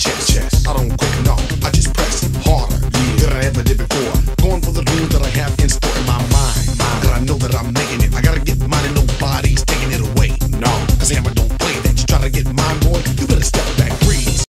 check, check.